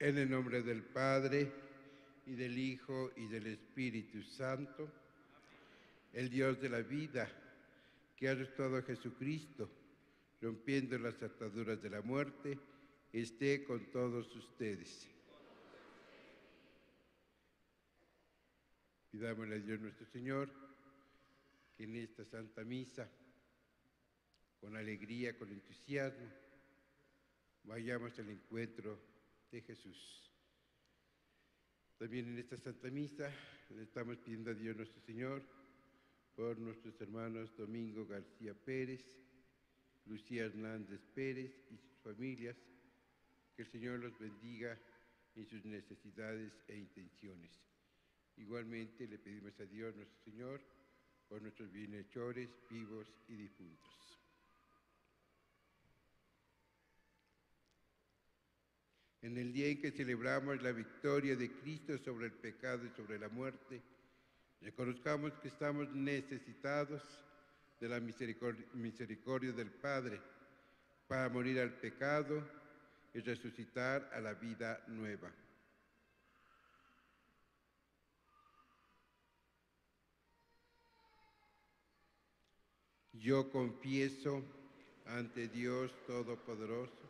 En el nombre del Padre, y del Hijo, y del Espíritu Santo, el Dios de la vida, que ha restado a Jesucristo, rompiendo las ataduras de la muerte, esté con todos ustedes. Pidámosle a Dios nuestro Señor que en esta Santa Misa, con alegría, con entusiasmo, vayamos al encuentro de Jesús. También en esta Santa Misa le estamos pidiendo a Dios nuestro Señor por nuestros hermanos Domingo García Pérez, Lucía Hernández Pérez y sus familias, que el Señor los bendiga en sus necesidades e intenciones. Igualmente le pedimos a Dios nuestro Señor por nuestros bienhechores vivos y difuntos. En el día en que celebramos la victoria de Cristo sobre el pecado y sobre la muerte, reconozcamos que estamos necesitados de la misericordia, del Padre para morir al pecado y resucitar a la vida nueva. Yo confieso ante Dios Todopoderoso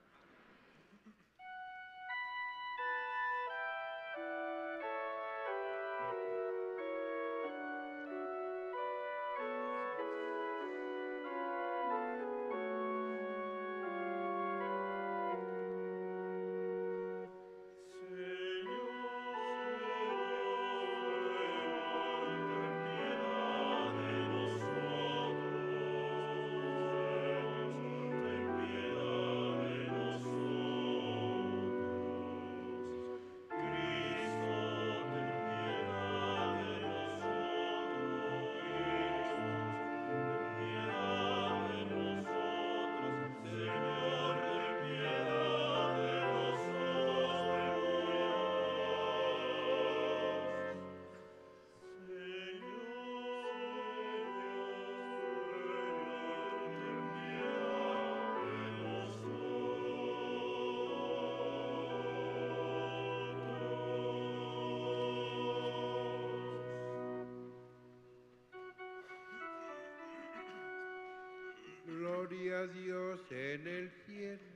Dios en el cielo.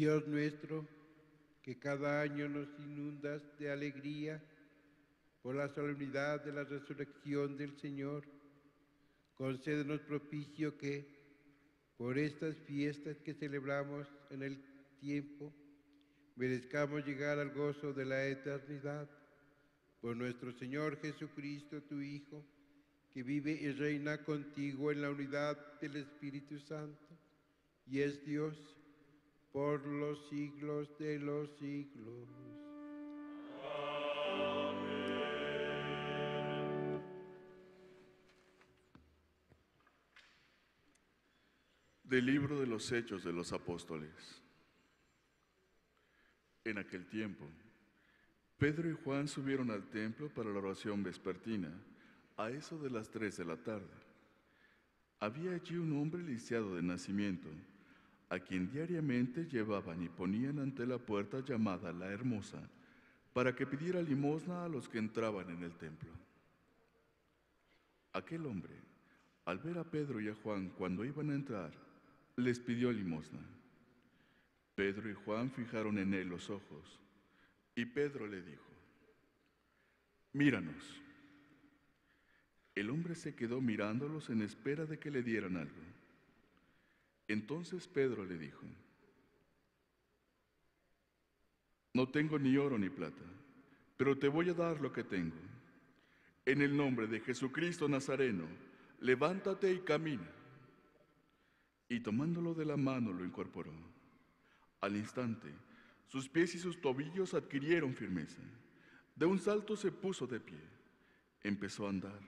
Dios nuestro, que cada año nos inundas de alegría por la solemnidad de la resurrección del Señor, concédenos propicio que, por estas fiestas que celebramos en el tiempo, merezcamos llegar al gozo de la eternidad. Por nuestro Señor Jesucristo, tu Hijo, que vive y reina contigo en la unidad del Espíritu Santo, y es Dios por los siglos de los siglos. Del libro de los Hechos de los Apóstoles. En aquel tiempo, Pedro y Juan subieron al templo para la oración vespertina, a eso de las tres de la tarde. Había allí un hombre lisiado de nacimiento, a quien diariamente llevaban y ponían ante la puerta llamada la Hermosa, para que pidiera limosna a los que entraban en el templo. Aquel hombre, al ver a Pedro y a Juan cuando iban a entrar, les pidió limosna. Pedro y Juan fijaron en él los ojos, y Pedro le dijo, míranos. El hombre se quedó mirándolos en espera de que le dieran algo. Entonces Pedro le dijo, no tengo ni oro ni plata, pero te voy a dar lo que tengo. En el nombre de Jesucristo Nazareno, levántate y camina. Y tomándolo de la mano lo incorporó. Al instante, sus pies y sus tobillos adquirieron firmeza. De un salto se puso de pie, empezó a andar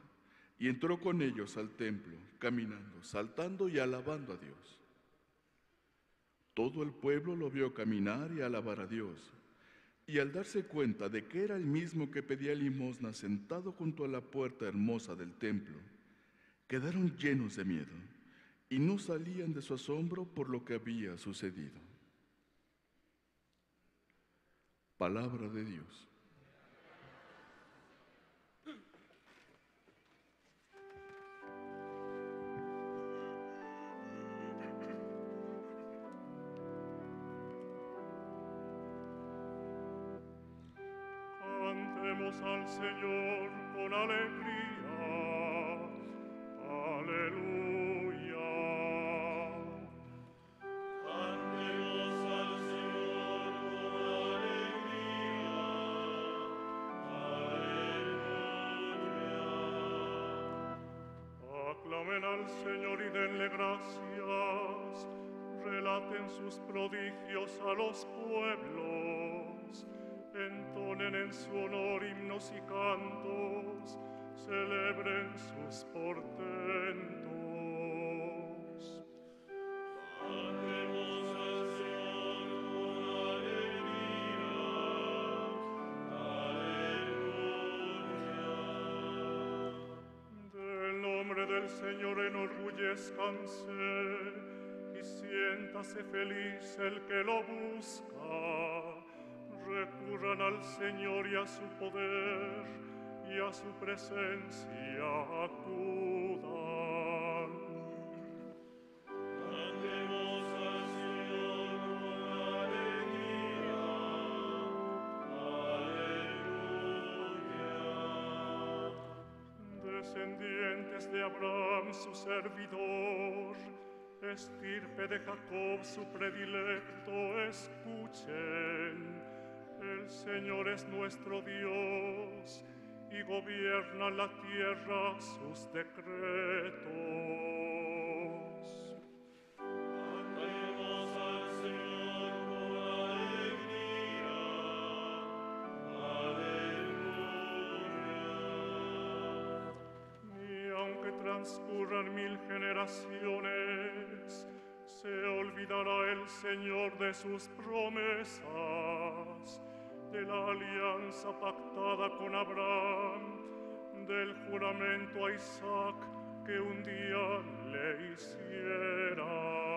y entró con ellos al templo, caminando, saltando y alabando a Dios. Todo el pueblo lo vio caminar y alabar a Dios. Y al darse cuenta de que era el mismo que pedía limosna sentado junto a la puerta hermosa del templo, quedaron llenos de miedo y no salían de su asombro por lo que había sucedido. Palabra de Dios. Señor con alegría. Aleluya. Cantemos al Señor con alegría. Aleluya. Aclamen al Señor y denle gracias. Relaten sus prodigios a los pueblos en su honor himnos y cantos, celebren sus portentos. Del Señor enorgullezcanse y siéntase feliz el que lo busca recurran al Señor y a su poder y a su presencia acudan. Cantemos al Señor con alegría. Aleluya. Descendientes de Abraham, su servidor, estirpe de Jacob, su predilecto, escuchen. El Señor es nuestro Dios y gobierna la tierra sus decretos. Cantemos al Señor con alegría. Aleluya. Ni aunque transcurran mil generaciones, se olvidará el Señor de sus promesas, de la alianza pactada con Abraham, del juramento a Isaac que un día le hiciera.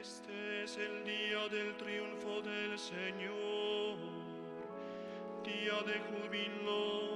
Este es el día del triunfo del Señor, día de júbilo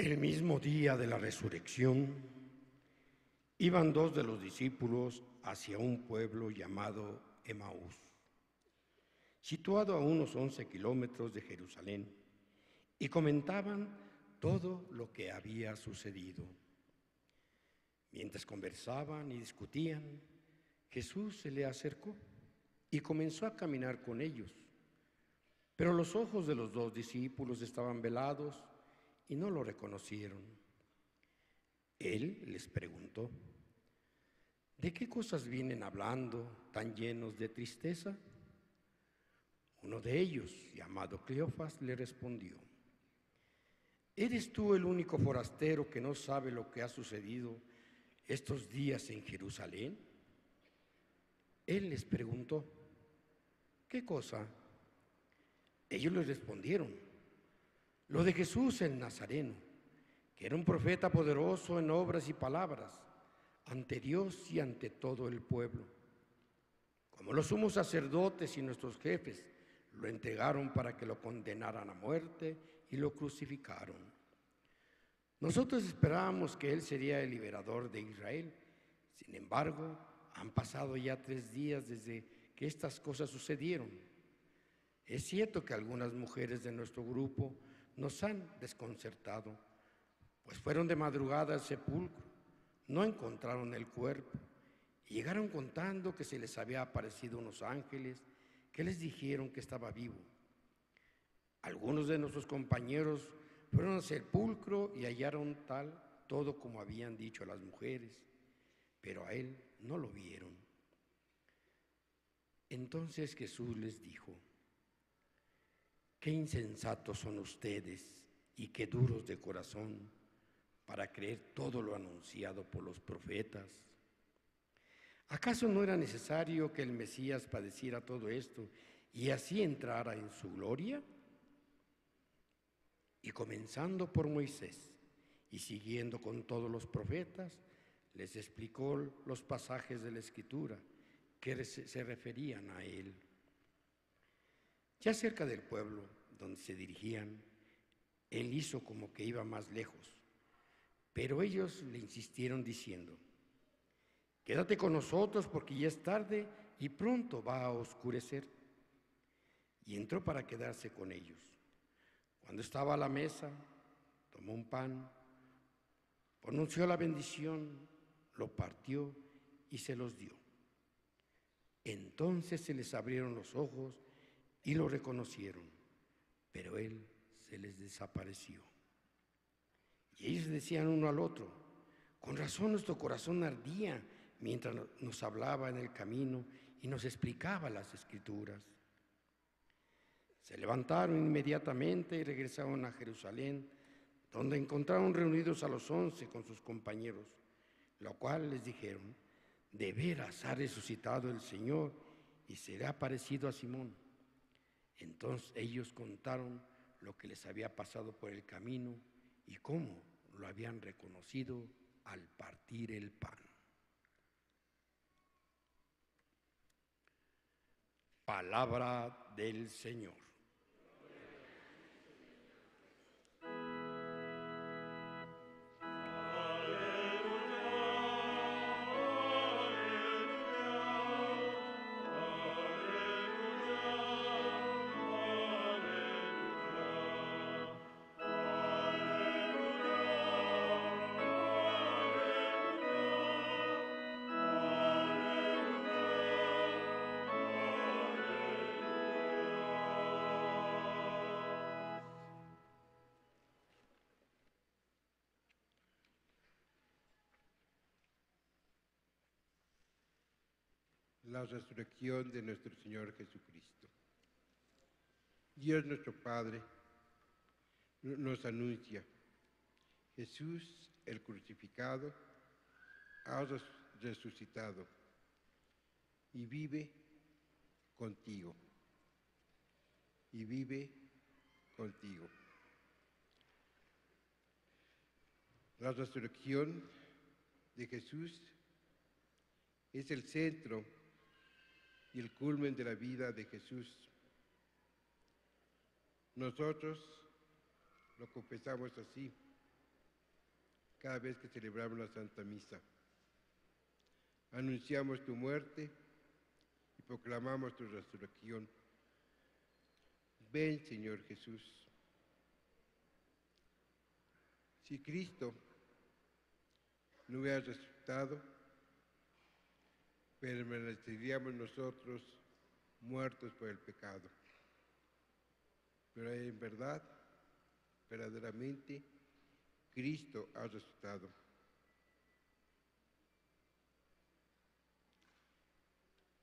El mismo día de la resurrección, iban dos de los discípulos hacia un pueblo llamado Emaús, situado a unos 11 kilómetros de Jerusalén, y comentaban todo lo que había sucedido. Mientras conversaban y discutían, Jesús se le acercó y comenzó a caminar con ellos. Pero los ojos de los dos discípulos estaban velados y no lo reconocieron. Él les preguntó, ¿de qué cosas vienen hablando tan llenos de tristeza? Uno de ellos, llamado Cleofas, le respondió, ¿eres tú el único forastero que no sabe lo que ha sucedido estos días en Jerusalén? Él les preguntó, ¿qué cosa? Ellos le respondieron, lo de Jesús el Nazareno, que era un profeta poderoso en obras y palabras, ante Dios y ante todo el pueblo. Como los sumos sacerdotes y nuestros jefes lo entregaron para que lo condenaran a muerte y lo crucificaron. Nosotros esperábamos que Él sería el liberador de Israel. Sin embargo, han pasado ya tres días desde que estas cosas sucedieron. Es cierto que algunas mujeres de nuestro grupo nos han desconcertado, pues fueron de madrugada al sepulcro, no encontraron el cuerpo y llegaron contando que se les había aparecido unos ángeles que les dijeron que estaba vivo. Algunos de nuestros compañeros fueron al sepulcro y hallaron tal todo como habían dicho las mujeres, pero a él no lo vieron. Entonces Jesús les dijo, Qué insensatos son ustedes y qué duros de corazón para creer todo lo anunciado por los profetas. ¿Acaso no era necesario que el Mesías padeciera todo esto y así entrara en su gloria? Y comenzando por Moisés y siguiendo con todos los profetas, les explicó los pasajes de la Escritura que se referían a él. Ya cerca del pueblo donde se dirigían, él hizo como que iba más lejos, pero ellos le insistieron diciendo, quédate con nosotros porque ya es tarde y pronto va a oscurecer. Y entró para quedarse con ellos. Cuando estaba a la mesa, tomó un pan, pronunció la bendición, lo partió y se los dio. Entonces se les abrieron los ojos y lo reconocieron, pero él se les desapareció. Y ellos decían uno al otro, con razón nuestro corazón ardía mientras nos hablaba en el camino y nos explicaba las escrituras. Se levantaron inmediatamente y regresaron a Jerusalén, donde encontraron reunidos a los once con sus compañeros, lo cual les dijeron, de veras ha resucitado el Señor y será parecido a Simón. Entonces ellos contaron lo que les había pasado por el camino y cómo lo habían reconocido al partir el pan. Palabra del Señor. La resurrección de nuestro Señor Jesucristo. Dios nuestro Padre nos anuncia, Jesús el crucificado ha resucitado y vive contigo. Y vive contigo. La resurrección de Jesús es el centro y el culmen de la vida de Jesús. Nosotros lo confesamos así cada vez que celebramos la Santa Misa. Anunciamos tu muerte y proclamamos tu resurrección. Ven, Señor Jesús. Si Cristo no hubiera resucitado, permaneceríamos nosotros muertos por el pecado. Pero en verdad, verdaderamente, Cristo ha resucitado.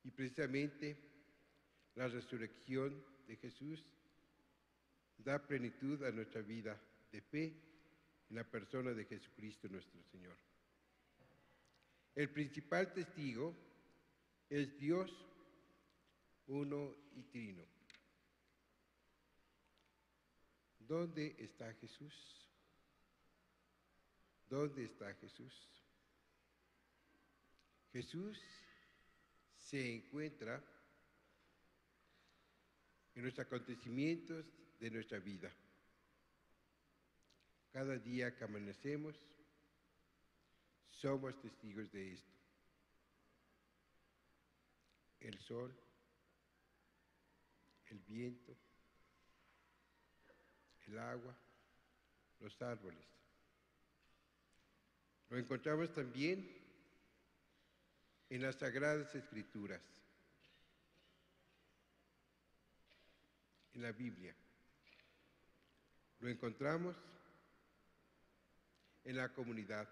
Y precisamente la resurrección de Jesús da plenitud a nuestra vida de fe en la persona de Jesucristo nuestro Señor. El principal testigo es Dios uno y trino. ¿Dónde está Jesús? ¿Dónde está Jesús? Jesús se encuentra en los acontecimientos de nuestra vida. Cada día que amanecemos, somos testigos de esto el sol, el viento, el agua, los árboles. Lo encontramos también en las Sagradas Escrituras, en la Biblia. Lo encontramos en la comunidad.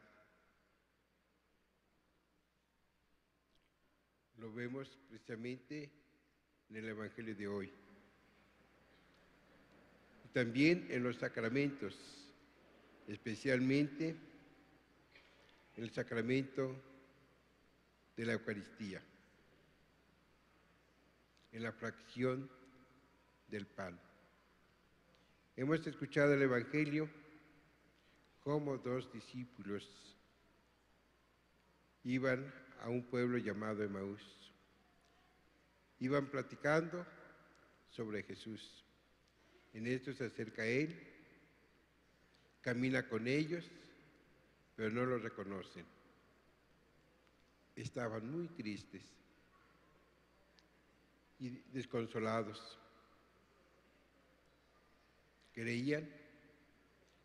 Lo vemos precisamente en el Evangelio de hoy. También en los sacramentos, especialmente en el sacramento de la Eucaristía, en la fracción del pan. Hemos escuchado el Evangelio como dos discípulos iban a un pueblo llamado Emaús. Iban platicando sobre Jesús. En esto se acerca a él, camina con ellos, pero no lo reconocen. Estaban muy tristes y desconsolados. Creían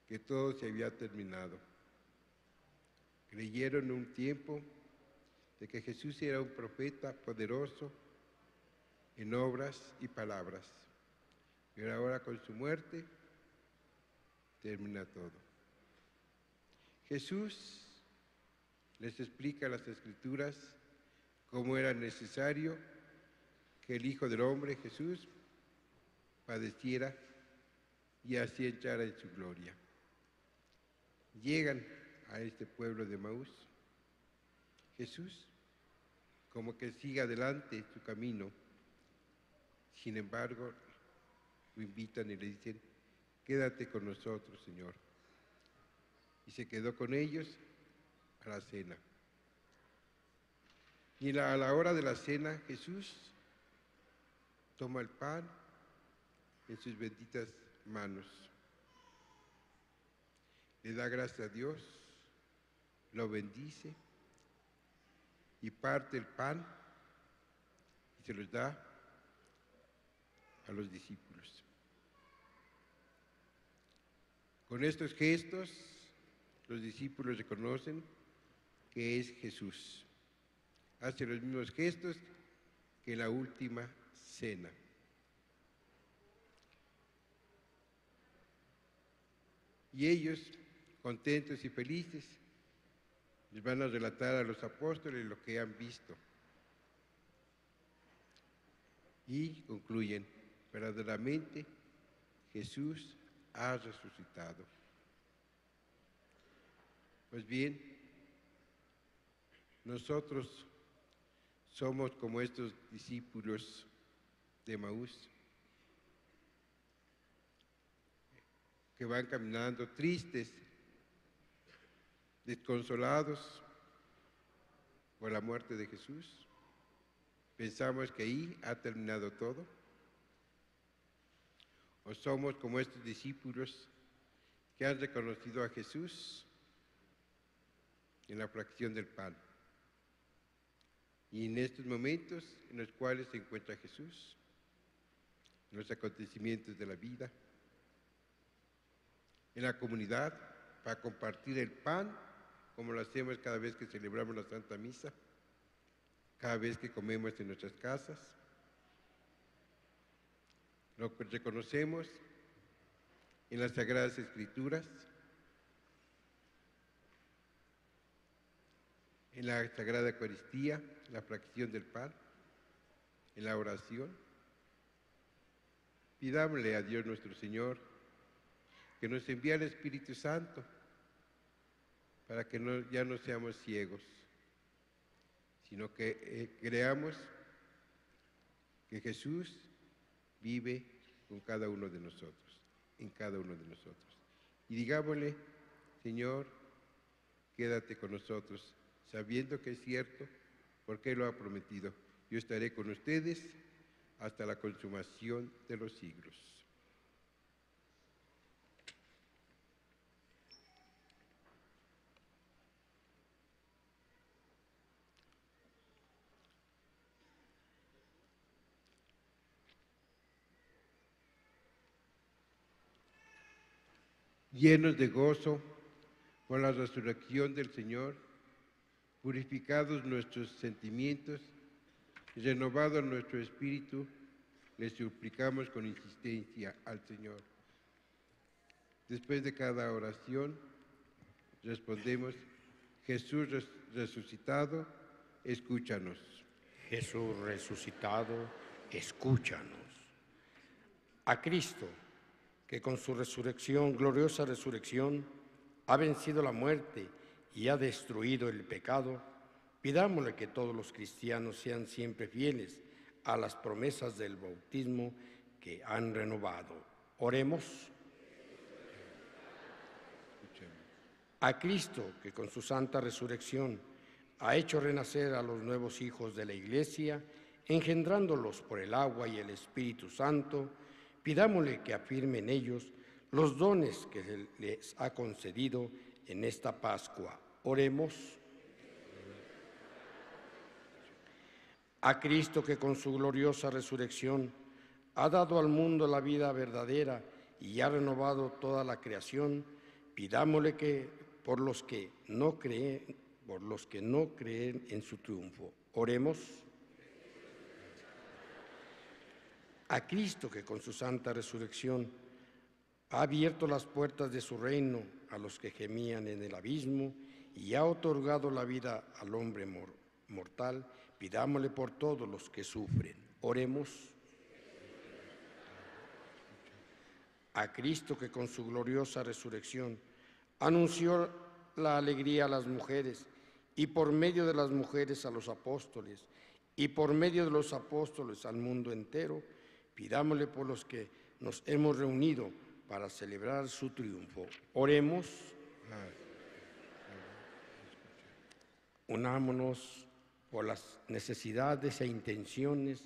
que todo se había terminado. Creyeron un tiempo de que Jesús era un profeta poderoso en obras y palabras. Pero ahora con su muerte termina todo. Jesús les explica las escrituras cómo era necesario que el Hijo del Hombre, Jesús, padeciera y así entrara en su gloria. Llegan a este pueblo de Maús. Jesús, como que sigue adelante su camino, sin embargo, lo invitan y le dicen, quédate con nosotros, Señor. Y se quedó con ellos a la cena. Y a la hora de la cena, Jesús toma el pan en sus benditas manos. Le da gracias a Dios, lo bendice y parte el pan y se los da a los discípulos. Con estos gestos, los discípulos reconocen que es Jesús. Hace los mismos gestos que la última cena. Y ellos, contentos y felices, les van a relatar a los apóstoles lo que han visto. Y concluyen, verdaderamente Jesús ha resucitado. Pues bien, nosotros somos como estos discípulos de Maús que van caminando tristes, desconsolados por la muerte de Jesús. Pensamos que ahí ha terminado todo. O somos como estos discípulos que han reconocido a Jesús en la fracción del pan. Y en estos momentos en los cuales se encuentra Jesús, en los acontecimientos de la vida, en la comunidad para compartir el pan, como lo hacemos cada vez que celebramos la Santa Misa, cada vez que comemos en nuestras casas. Lo que reconocemos en las Sagradas Escrituras, en la Sagrada Eucaristía, la fracción del pan, en la oración. Pidámosle a Dios nuestro Señor que nos envíe el Espíritu Santo para que no, ya no seamos ciegos, sino que eh, creamos que Jesús vive con cada uno de nosotros, en cada uno de nosotros. Y digámosle, Señor, quédate con nosotros, sabiendo que es cierto, porque lo ha prometido. Yo estaré con ustedes hasta la consumación de los siglos. Llenos de gozo por la resurrección del Señor, purificados nuestros sentimientos renovado nuestro espíritu, le suplicamos con insistencia al Señor. Después de cada oración, respondemos, Jesús resucitado, escúchanos. Jesús resucitado, escúchanos. A Cristo, que con su resurrección, gloriosa resurrección, ha vencido la muerte y ha destruido el pecado, pidámosle que todos los cristianos sean siempre fieles a las promesas del bautismo que han renovado. Oremos. A Cristo, que con su santa resurrección ha hecho renacer a los nuevos hijos de la Iglesia, engendrándolos por el agua y el Espíritu Santo, Pidámosle que afirme en ellos los dones que les ha concedido en esta Pascua. Oremos. A Cristo que con su gloriosa resurrección ha dado al mundo la vida verdadera y ha renovado toda la creación, pidámosle que por los que no creen, por los que no creen en su triunfo. Oremos. A Cristo que con su santa resurrección ha abierto las puertas de su reino a los que gemían en el abismo y ha otorgado la vida al hombre mortal, pidámosle por todos los que sufren. Oremos. a Cristo que con su gloriosa resurrección anunció la alegría a las mujeres y por medio de las mujeres a los apóstoles y por medio de los apóstoles al mundo entero, pidámosle por los que nos hemos reunido para celebrar su triunfo. Oremos. Unámonos por las necesidades e intenciones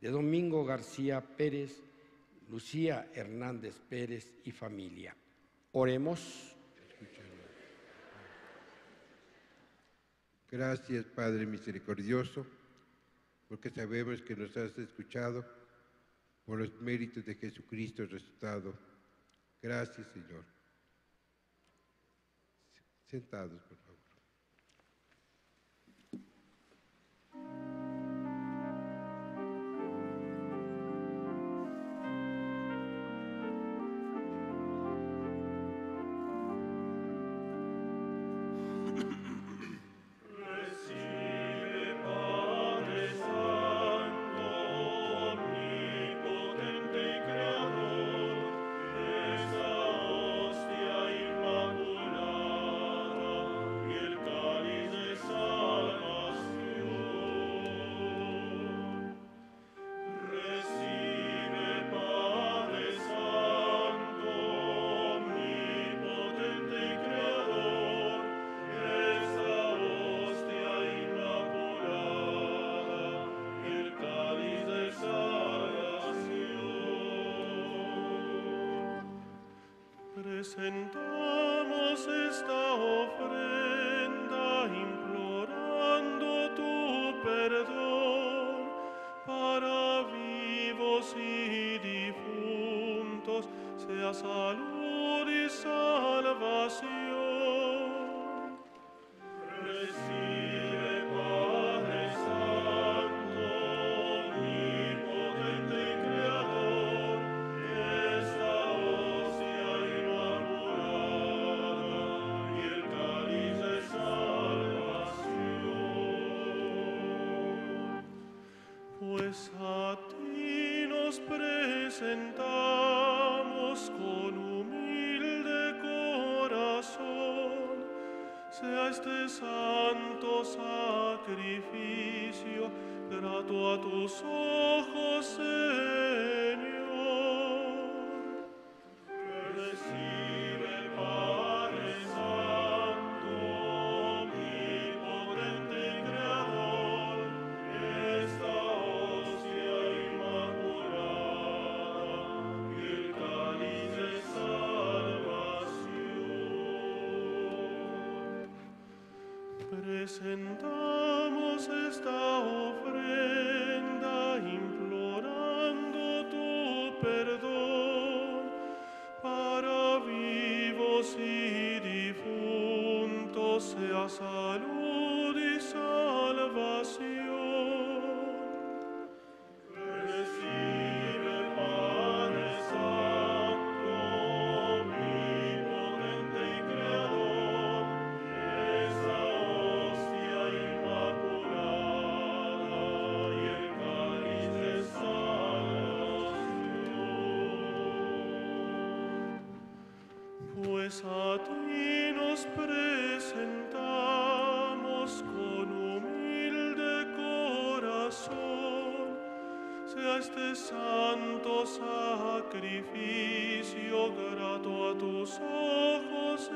de Domingo García Pérez, Lucía Hernández Pérez y familia. Oremos. Gracias, Padre misericordioso, porque sabemos que nos has escuchado por los méritos de Jesucristo resucitado. Gracias, Señor. Sentados, por favor. Presentamos esta ofrenda presentamos con humilde corazón, sea este santo sacrificio grato a tus ojos, Señor. Presentamos esta ofrenda este santo sacrificio grato a tus ojos,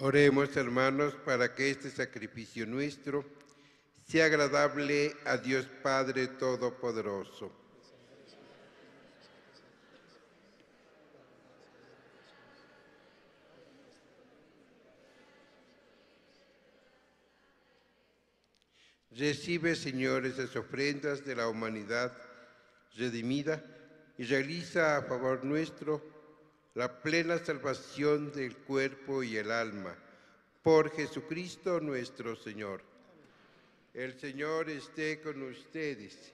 Oremos, hermanos, para que este sacrificio nuestro sea agradable a Dios Padre Todopoderoso. Recibe, Señor, esas ofrendas de la humanidad redimida y realiza a favor nuestro la plena salvación del cuerpo y el alma. Por Jesucristo nuestro Señor. El Señor esté con ustedes.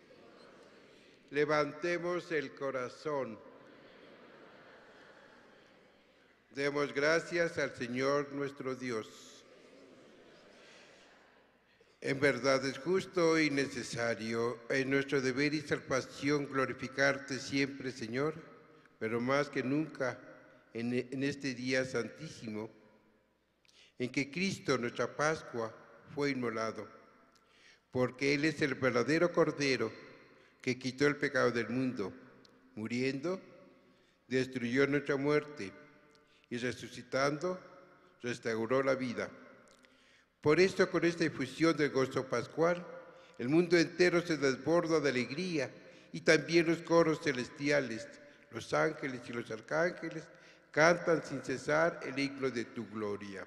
Levantemos el corazón. Demos gracias al Señor nuestro Dios. En verdad es justo y necesario, en nuestro deber y salvación glorificarte siempre, Señor, pero más que nunca en, este día santísimo, en que Cristo, nuestra Pascua, fue inmolado, porque Él es el verdadero Cordero que quitó el pecado del mundo, muriendo, destruyó nuestra muerte y resucitando, restauró la vida. Por esto, con esta difusión del gozo pascual, el mundo entero se desborda de alegría y también los coros celestiales, los ángeles y los arcángeles cantan sin cesar el himno de tu gloria.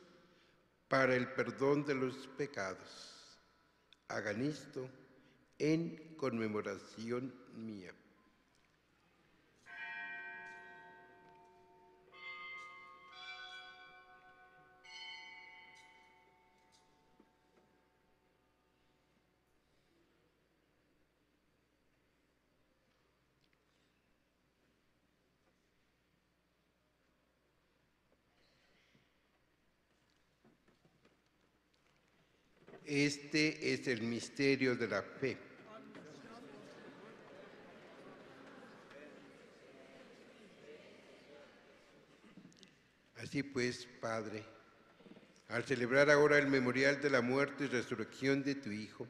para el perdón de los pecados. Hagan esto en conmemoración mía. Este es el misterio de la fe. Así pues, Padre, al celebrar ahora el memorial de la muerte y resurrección de tu Hijo,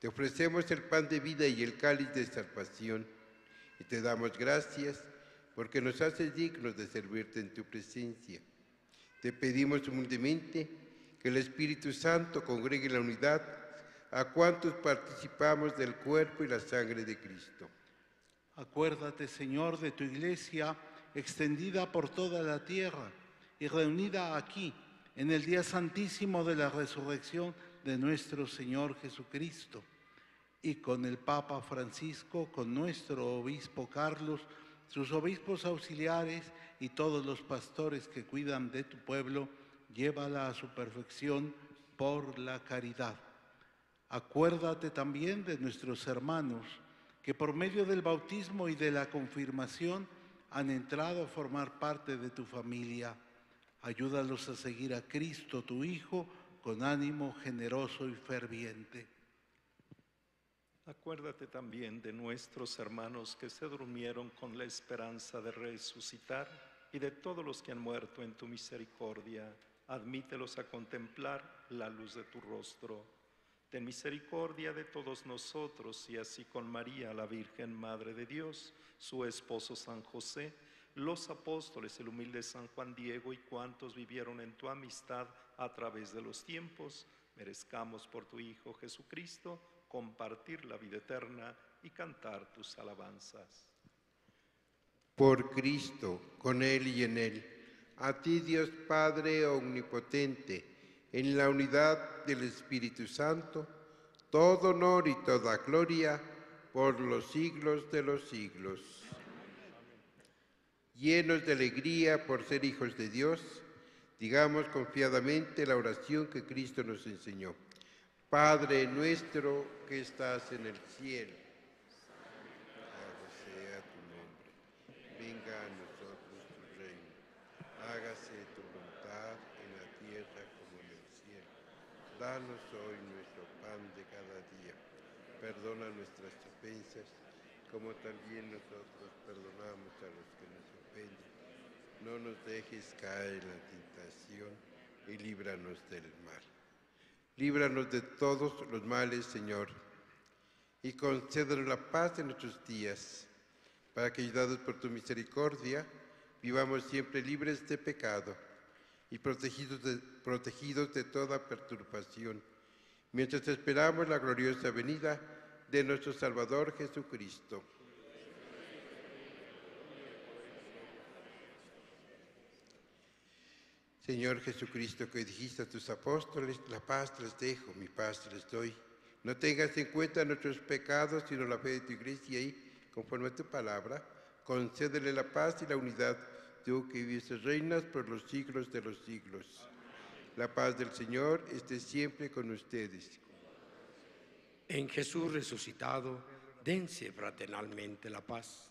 Te ofrecemos el pan de vida y el cáliz de salvación y te damos gracias porque nos haces dignos de servirte en tu presencia. Te pedimos humildemente que el Espíritu Santo congregue la unidad a cuantos participamos del cuerpo y la sangre de Cristo. Acuérdate, Señor, de tu iglesia extendida por toda la tierra y reunida aquí en el día santísimo de la resurrección de nuestro Señor Jesucristo. Y con el Papa Francisco, con nuestro obispo Carlos, sus obispos auxiliares y todos los pastores que cuidan de tu pueblo, llévala a su perfección por la caridad. Acuérdate también de nuestros hermanos que por medio del bautismo y de la confirmación han entrado a formar parte de tu familia. Ayúdalos a seguir a Cristo, tu Hijo, con ánimo generoso y ferviente. Acuérdate también de nuestros hermanos que se durmieron con la esperanza de resucitar y de todos los que han muerto en tu misericordia. Admítelos a contemplar la luz de tu rostro. Ten misericordia de todos nosotros y así con María, la Virgen Madre de Dios, su esposo San José, los apóstoles, el humilde San Juan Diego y cuantos vivieron en tu amistad a través de los tiempos, merezcamos por tu Hijo Jesucristo compartir la vida eterna y cantar tus alabanzas. Por Cristo, con Él y en Él, a ti Dios Padre Omnipotente, en la unidad del Espíritu Santo, todo honor y toda gloria por los siglos de los siglos. Llenos de alegría por ser hijos de Dios, digamos confiadamente la oración que Cristo nos enseñó. Padre nuestro que estás en el cielo, santificado sea tu nombre, venga a nosotros tu reino, hágase tu voluntad en la tierra como en el cielo. Danos hoy nuestro pan de cada día, perdona nuestras ofensas como también nosotros perdonamos a los que nos ofenden. No nos dejes caer en la tentación y líbranos del mal. Líbranos de todos los males, Señor, y concédenos la paz en nuestros días, para que, ayudados por tu misericordia, vivamos siempre libres de pecado y protegidos de, protegidos de toda perturbación, mientras esperamos la gloriosa venida de nuestro Salvador Jesucristo. Señor Jesucristo, que dijiste a tus apóstoles, la paz les dejo, mi paz les doy. No tengas en cuenta nuestros pecados, sino la fe de tu iglesia y, conforme a tu palabra, concédele la paz y la unidad, tú que vives reinas por los siglos de los siglos. La paz del Señor esté siempre con ustedes. En Jesús resucitado, dense fraternalmente la paz.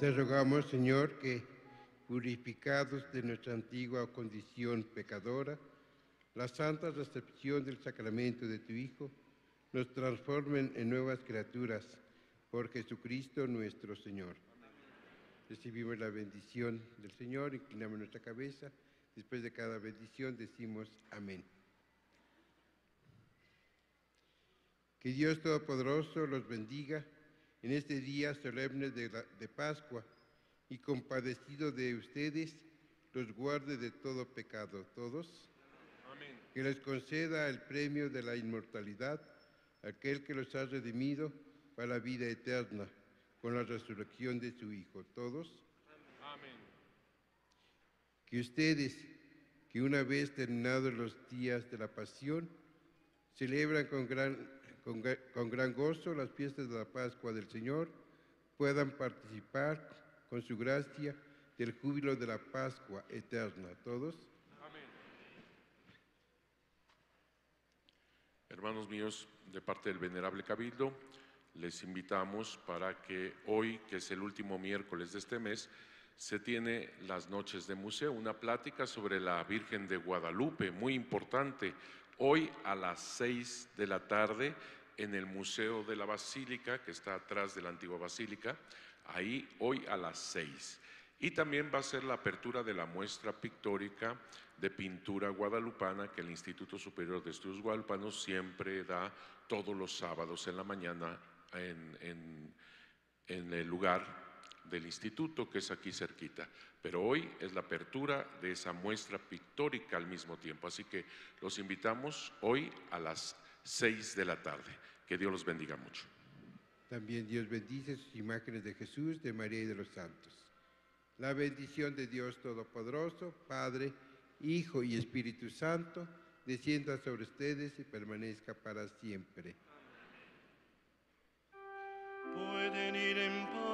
Te rogamos, Señor, que, purificados de nuestra antigua condición pecadora, la santa recepción del sacramento de tu Hijo nos transformen en nuevas criaturas por Jesucristo nuestro Señor. Recibimos la bendición del Señor, inclinamos nuestra cabeza. Después de cada bendición decimos amén. Que Dios Todopoderoso los bendiga en este día solemne de, la- de Pascua y compadecido de ustedes, los guarde de todo pecado. Todos. Que les conceda el premio de la inmortalidad, aquel que los ha redimido para la vida eterna, con la resurrección de su Hijo. Todos. Que ustedes, que una vez terminados los días de la pasión, celebran con gran, con, gran gozo las fiestas de la Pascua del Señor, puedan participar con su gracia del júbilo de la Pascua eterna. Todos. Hermanos míos, de parte del Venerable Cabildo, les invitamos para que hoy, que es el último miércoles de este mes, se tiene las noches de museo, una plática sobre la Virgen de Guadalupe, muy importante, hoy a las seis de la tarde en el Museo de la Basílica, que está atrás de la antigua Basílica, ahí hoy a las seis. Y también va a ser la apertura de la muestra pictórica de pintura guadalupana que el Instituto Superior de Estudios Guadalupanos siempre da todos los sábados en la mañana en el lugar del instituto que es aquí cerquita. Pero hoy es la apertura de esa muestra pictórica al mismo tiempo. Así que los invitamos hoy a las seis de la tarde. Que Dios los bendiga mucho. También Dios bendice sus imágenes de Jesús, de María y de los santos. La bendición de Dios Todopoderoso, Padre, Hijo y Espíritu Santo, descienda sobre ustedes y permanezca para siempre.